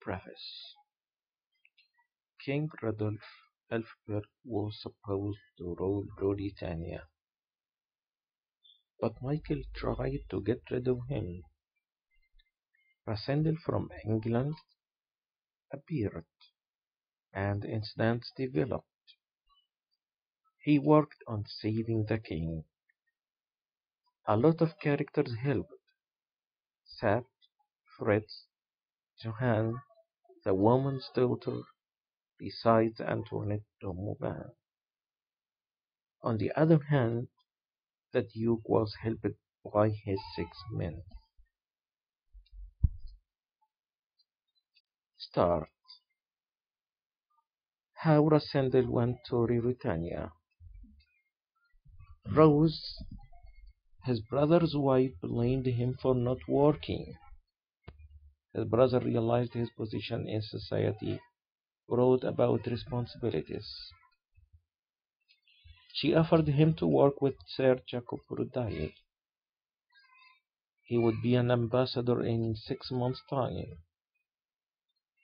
Preface King Rudolf Elphberg was supposed to rule Ruritania, but Michael tried to get rid of him. Rassendyll from England appeared, and incidents developed. He worked on saving the king. A lot of characters helped. Sapt, Fritz, Johann, the woman's daughter, besides Antoinette de Mauban. On the other hand, the Duke was helped by his six men. Start How Rassendyll went to Ruritania. Rose, his brother's wife, blamed him for not working. His brother realized his position in society brought about responsibilities. She offered him to work with Sir Jacob Roudale. He would be an ambassador in six months' time.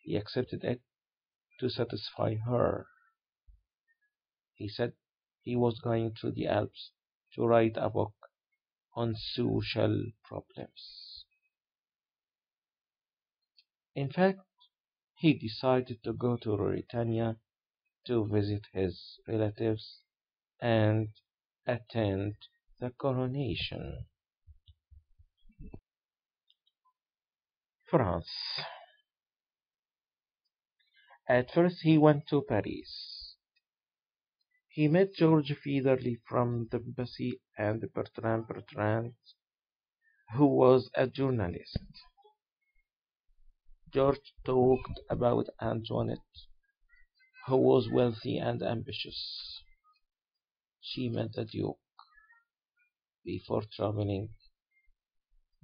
He accepted it to satisfy her. He said he was going to the Alps to write a book on social problems. In fact, he decided to go to Ruritania to visit his relatives and attend the coronation. France. At first he went to Paris. He met George Featherly from the embassy and Bertram Bertrand, who was a journalist. George talked about Antoinette, who was wealthy and ambitious. She met the Duke. Before traveling,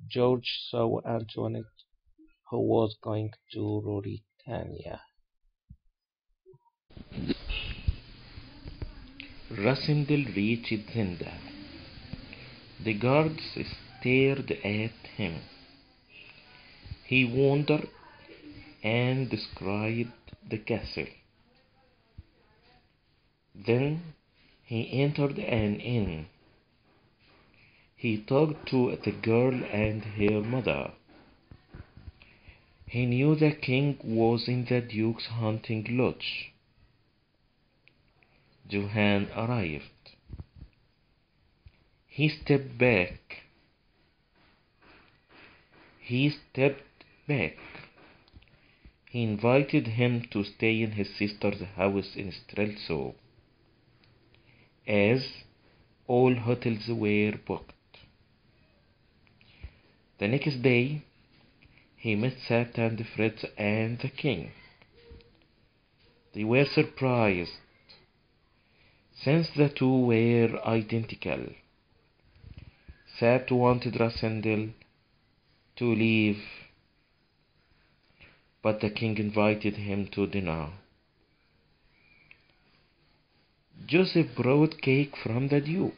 George saw Antoinette, who was going to Ruritania. Rassendyll reached Zenda. The guards stared at him. He wondered and described the castle. Then he entered an inn. He talked to the girl and her mother. He knew the king was in the duke's hunting lodge. Johann arrived. He stepped back. He stepped back. He invited him to stay in his sister's house in Strelsau, as all hotels were booked. The next day, he met Sapt and Fritz and the king. They were surprised, since the two were identical. Sapt wanted Rassendyll to leave but the king invited him to dinner. Joseph brought cake from the duke.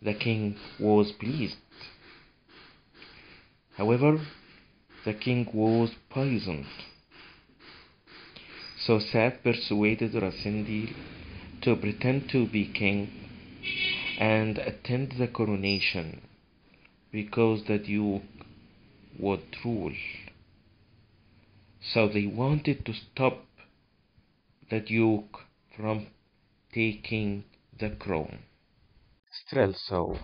The king was pleased. However, the king was poisoned. So Sapt persuaded Rassendyll to pretend to be king and attend the coronation because the duke would rule. So they wanted to stop the Duke from taking the crown. Strelsau.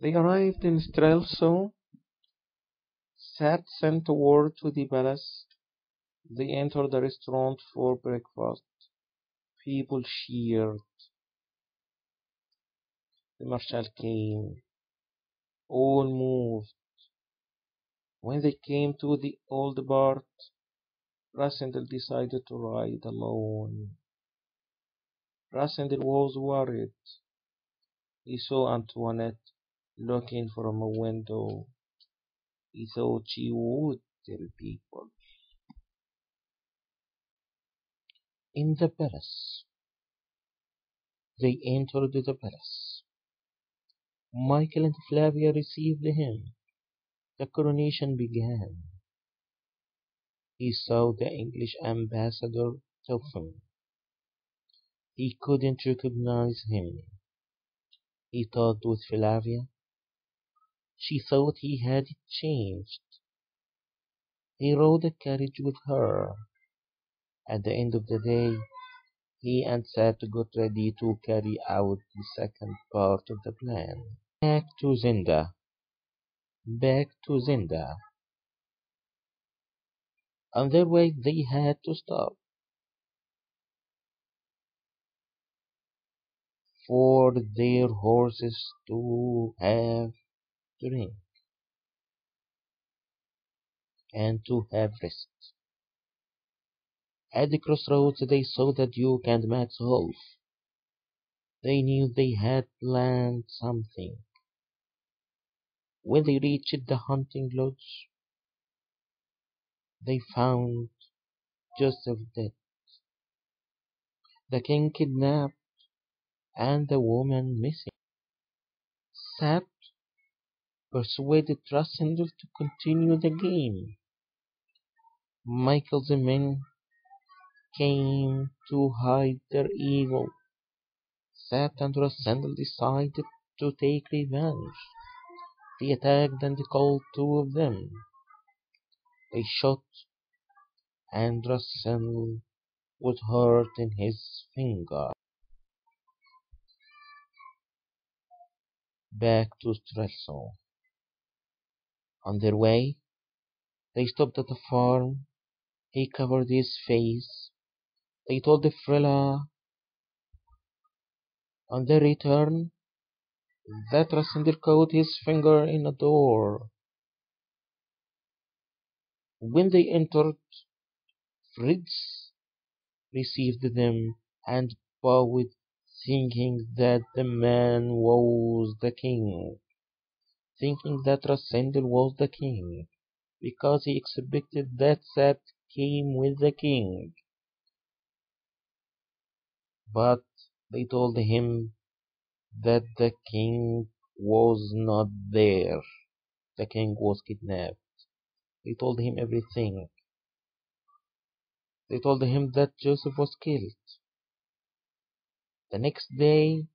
They arrived in Strelsau. Sapt sent word to the palace. They entered the restaurant for breakfast. People cheered. The marshal came. All moved. When they came to the old part, Rassendyll decided to ride alone. Rassendyll was worried. He saw Antoinette looking from a window. He thought she would tell people. In the palace. They entered the palace. Michael and Flavia received him. The coronation began. He saw the English ambassador Topham. He couldn't recognize him. He talked with Flavia. She thought he had changed. He rode a carriage with her. At the end of the day, he and Sapt got ready to carry out the second part of the plan. Back to Zenda. Back to Zenda. On their way, they had to stop. For their horses to have drink and to have rest. At the crossroads they saw the Duke and Max Holf. They knew they had planned something. When they reached the hunting lodge, they found Joseph dead, the king kidnapped, and the woman missing. Sapt persuaded Rassendyll to continue the game. Michael's men came to hide their evil. Sapt and Rassendyll decided to take revenge. They attacked and killed two of them. They shot, and Rassendyll was hurt in his finger. Back to Strelsau. On their way, they stopped at a farm. He covered his face. They told the Frilla on their return that Rassendyll caught his finger in a door. When they entered, Fritz received them and bowed, thinking that the man was the king, thinking that Rassendyll was the king, because he expected that Sapt came with the king. But they told him that the king was not there. The king was kidnapped. They told him everything. They told him that Joseph was killed. The next day,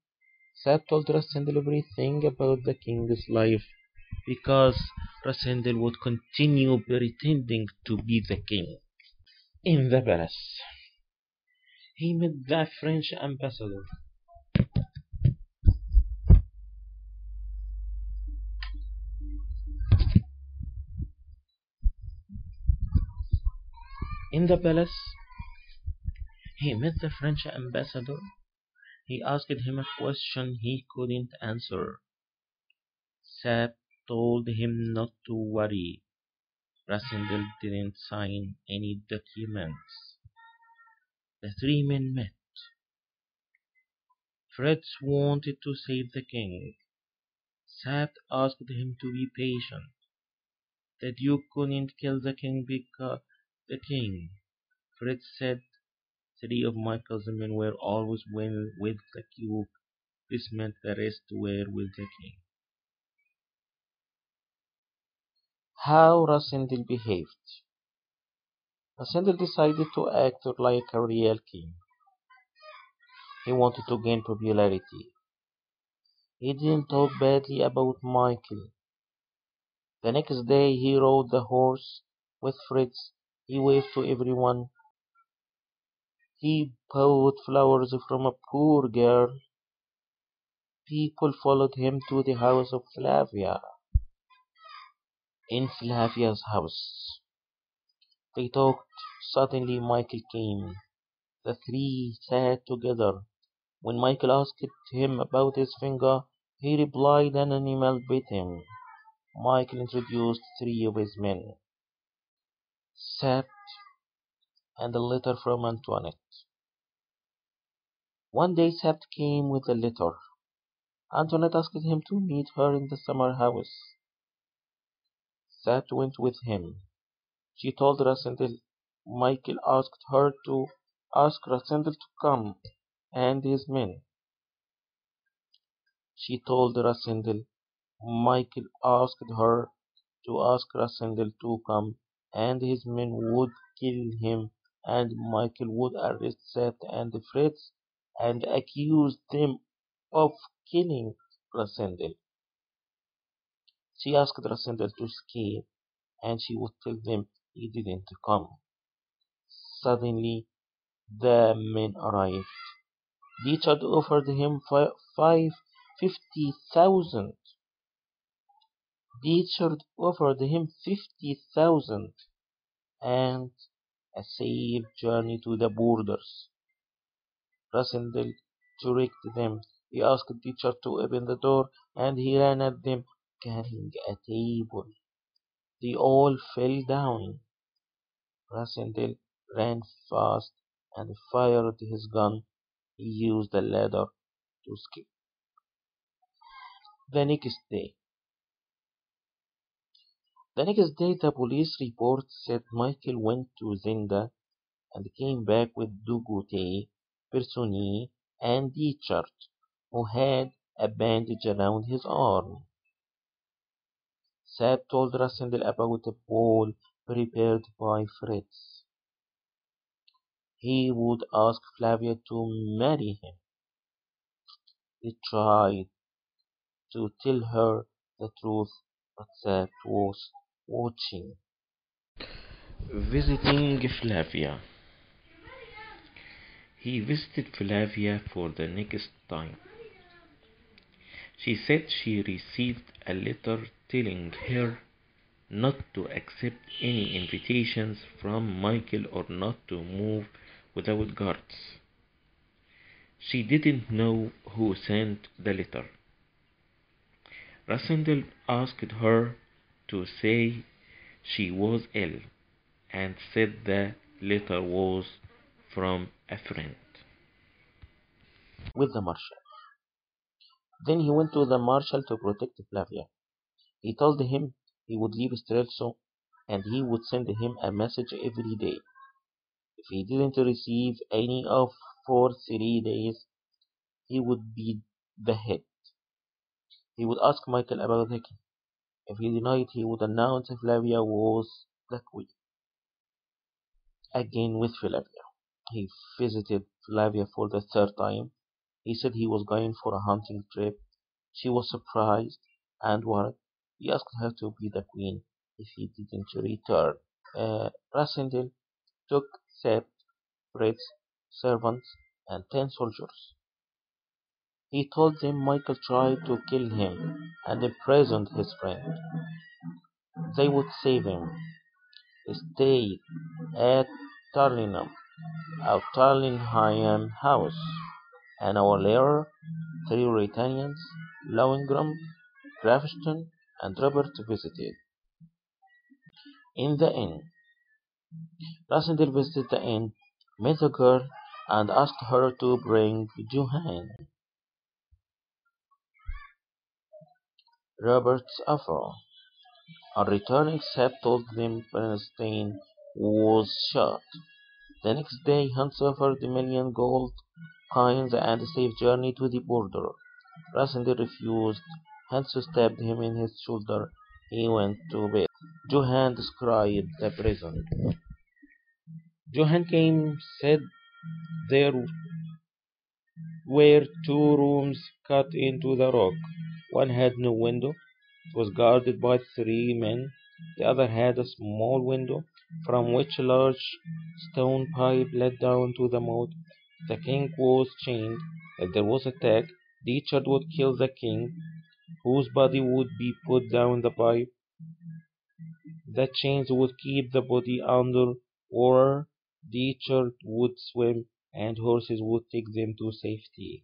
Sapt told Rassendyll everything about the king's life because Rassendyll would continue pretending to be the king. In the palace, he met the French ambassador. In the palace, he met the French ambassador. He asked him a question he couldn't answer. Sapt told him not to worry. Rassendyll didn't sign any documents. The three men met. Fritz wanted to save the king. Sapt asked him to be patient. The Duke couldn't kill the king because the king. Fritz said three of my men were always with the Duke. This meant the rest were with the king. How Rassendyll behaved. Rassendyll decided to act like a real king. He wanted to gain popularity. He didn't talk badly about Michael. The next day he rode the horse with Fritz. He waved to everyone. He bought flowers from a poor girl. People followed him to the house of Flavia. In Flavia's house, they talked. Suddenly Michael came. The three sat together. When Michael asked him about his finger, he replied an animal bit him. Michael introduced three of his men. Sapt and a letter from Antoinette. One day Sapt came with a letter. Antoinette asked him to meet her in the summer house. Sapt went with him. She told Rassendyll Michael asked her to ask Rassendyll to come and his men. She told Rassendyll Michael asked her to ask Rassendyll to come, and his men would kill him, and Michael would arrest Seth and Fritz and accuse them of killing Rassendyll. She asked Rassendyll to escape, and she would tell them he didn't come. Suddenly, the men arrived. Richard offered him five fifty thousand. Richard offered him fifty thousand and a safe journey to the borders. Rassendyll tricked them. He asked Richard to open the door, and he ran at them, carrying a table. They all fell down. Rassendyll ran fast and fired his gun. He used the ladder to escape. The next day. The next day, the police report said Michael went to Zenda and came back with De Gautet, Persony, and Richard, who had a bandage around his arm. Sapt told Rassendyll about a ball prepared by Fritz. He would ask Flavia to marry him. He tried to tell her the truth, but Sapt was watching. Visiting Flavia. He visited Flavia for the next time. She said she received a letter telling her not to accept any invitations from Michael or not to move without guards. She didn't know who sent the letter. Rassendyll asked her to say she was ill and said the letter was from a friend. With the marshal. Then he went to the marshal to protect Flavia. He told him he would leave Strelsau and he would send him a message every day. If he didn't receive any of for three days, he would be the head. He would ask Michael about the king. If he would announce if Flavia was the queen. Again with Flavia. He visited Flavia for the third time. He said he was going for a hunting trip. She was surprised and worried. He asked her to be the queen if he didn't return. Uh, Rassendyll took Sapt, Fritz, servants, and ten soldiers. He told them Michael tried to kill him and imprisoned his friend. They would save him. Stayed at Tarlenheim, at Tarlenheim House. An hour later, three Ruritanians, Lohengrin, Krafstein, and Robert visited. In the inn, Rassendyll visited the inn, met the girl, and asked her to bring Johann. Robert's offer. On returning, Sapt told them Bernenstein was shot. The next day, Hans offered a million gold coins and a safe journey to the border. Rassendyll refused. Hans stabbed him in his shoulder. He went to bed. Johann described the prison. Johann came, said there were two rooms cut into the rock. One had no window. It was guarded by three men. The other had a small window from which a large stone pipe led down to the moat. The king was chained. If there was attack, Richard would kill the king, whose body would be put down the pipe. The chains would keep the body under water. Richard would swim, and horses would take them to safety.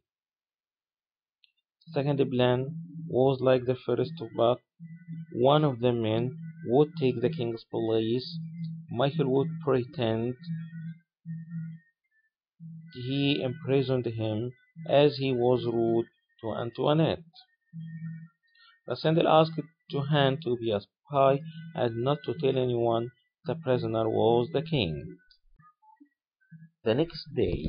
Second plan was like the first, but one of the men would take the king's place. Michael would pretend he imprisoned him as he was rude to Antoinette. Rassendyll asked Johann to be a spy and not to tell anyone the prisoner was the king. The next day,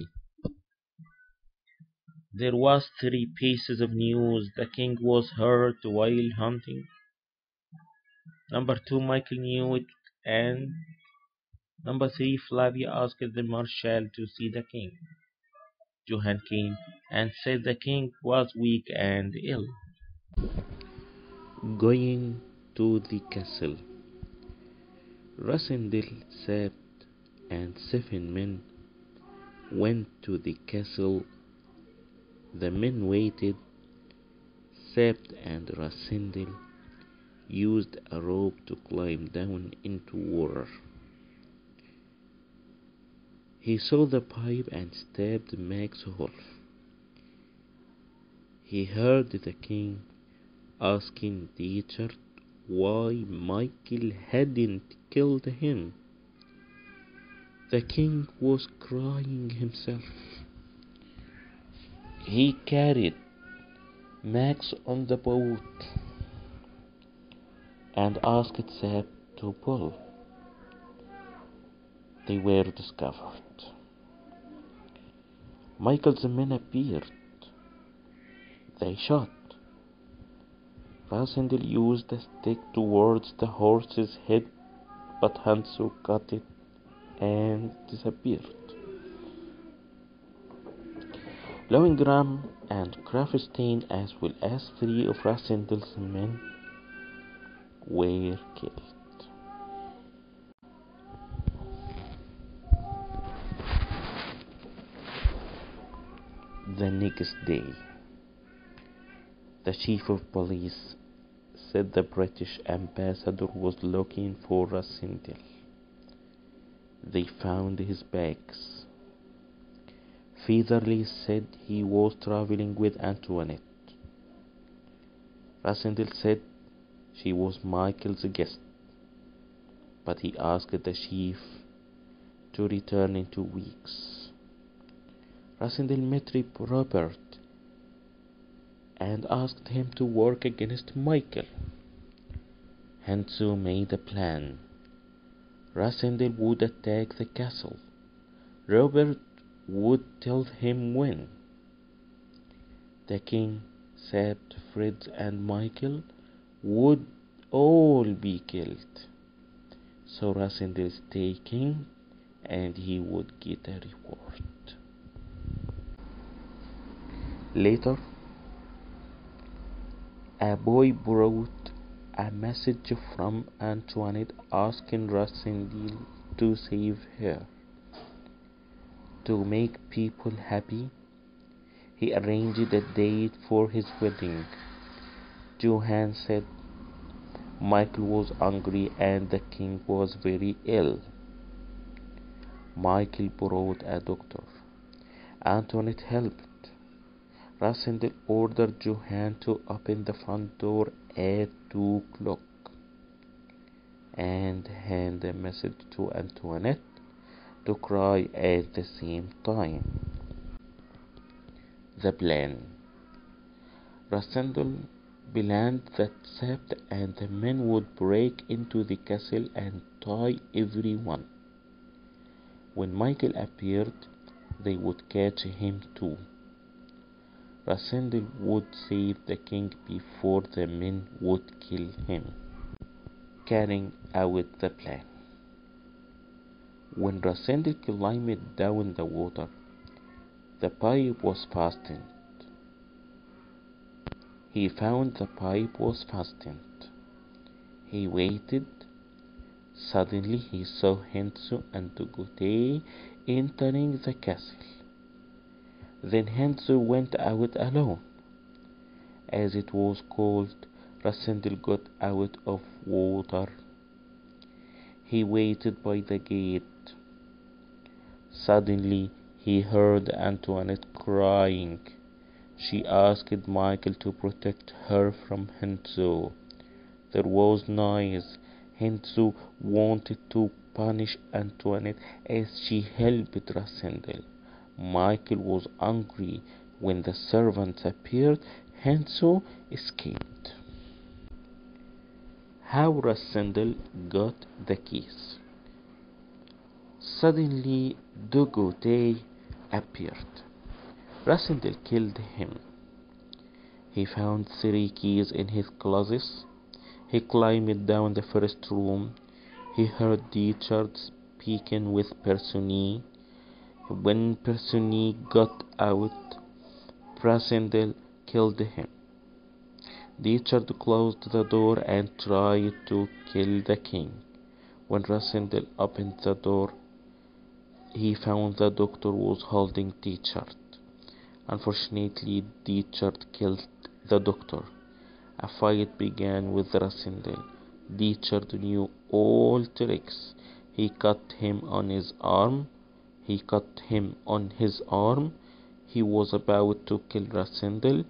there was three pieces of news. The king was hurt while hunting. Number two, Michael knew it, and number three, Flavia asked the marshal to see the king. Johann came and said the king was weak and ill. Going to the castle, Rassendyll sat and seven men went to the castle. The men waited. Sapt and Rassendyll used a rope to climb down into water. He saw the pipe and stabbed Max. He heard the king asking Dieter why Michael hadn't killed him. The king was crying himself. He carried Max on the boat and asked Sapt to pull. They were discovered. Michael's men appeared. They shot. Rassendyll used a stick towards the horse's head, but Hansu cut it and disappeared. Lohengrin and Krafstein, as well as three of Rassendyll's men, were killed. The next day, the chief of police said the British ambassador was looking for Rassendyll. They found his bags. Featherly said he was traveling with Antoinette. Rassendyll said she was Michael's guest, but he asked the chief to return in two weeks. Rassendyll met Robert and asked him to work against Michael. Hentzau made a plan. Rassendyll would attack the castle. Robert would tell him when. The king, Sapt, Fritz, and Michael would all be killed. So Rassendyll stay king and he would get a reward. Later, a boy brought a message from Antoinette asking Rassendyll to save her. To make people happy, he arranged a date for his wedding. Johann said Michael was angry and the king was very ill. Michael brought a doctor. Antoinette helped. Rassendyll ordered Johann to open the front door at two o'clock and hand a message to Antoinette to cry at the same time. The plan. Rassendyll planned that Sapt and the men would break into the castle and tie everyone. When Michael appeared, they would catch him too. Rassendyll would save the king before the men would kill him, carrying out the plan. When Rassendyll climbed down the water, the pipe was fastened. He found the pipe was fastened. He waited. Suddenly he saw Hentzau and Dorothée entering the castle. Then Hentzau went out alone. As it was cold, Rassendyll got out of water. He waited by the gate. Suddenly he heard Antoinette crying. She asked Michael to protect her from Hentzau. There was noise. Hentzau wanted to punish Antoinette as she helped Rassendyll. Michael was angry. When the servants appeared, Hentzau escaped. How Rassendyll got the keys. Suddenly, Dorothée appeared. Rassendyll killed him. He found three keys in his closet. He climbed down the first room. He heard Richard speaking with Persigny. When Persigny got out, Rassendyll killed him. Richard closed the door and tried to kill the king. When Rassendyll opened the door, he found the doctor was holding Richard. Unfortunately, Richard killed the doctor. A fight began with Rassendyll. Richard knew all tricks. He cut him on his arm. He cut him on his arm. He was about to kill Rassendyll,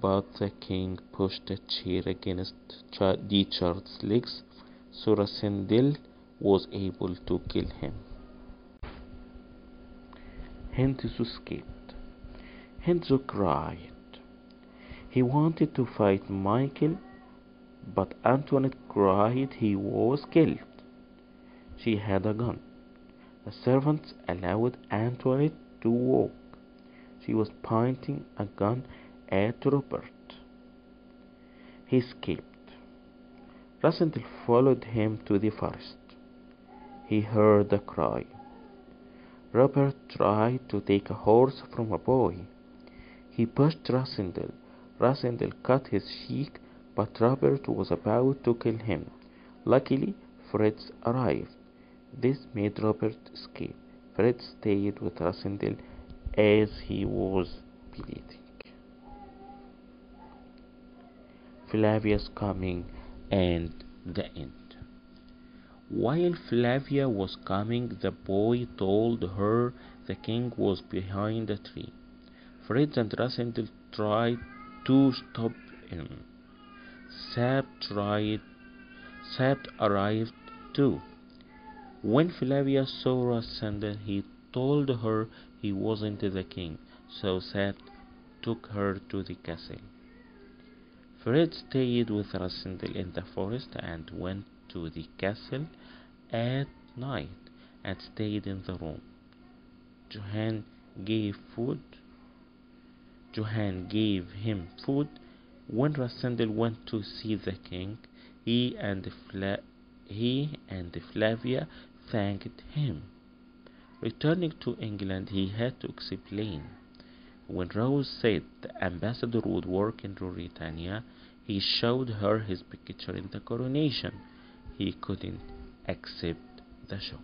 but the king pushed a chair against Richard's legs, so Rassendyll was able to kill him. Hentzau escaped. Hentzau cried. He wanted to fight Michael, but Antoinette cried he was killed. She had a gun. The servants allowed Antoinette to walk. She was pointing a gun at Robert. He escaped. Rassendyll followed him to the forest. He heard a cry. Robert tried to take a horse from a boy. He pushed Rassendyll Rassendyll cut his cheek, but Robert was about to kill him. Luckily, Fritz arrived. This made Robert escape. Fred stayed with Rassendyll as he was bleeding. Flavia's coming and the end. While Flavia was coming, the boy told her the king was behind a tree. Fritz and Rassendyll tried to stop him. Sapt tried. Sapt arrived too. When Flavia saw Rassendyll, he told her he wasn't the king, so Sapt took her to the castle. Fred stayed with Rassendyll in the forest and went to the castle at night and stayed in the room. Johann gave food Johann gave him food. When Rassendyll went to see the king, he and, Fla- he and Flavia thanked him. Returning to England, he had to explain. When Rose said the ambassador would work in Ruritania, he showed her his picture in the coronation. He couldn't accept the shock.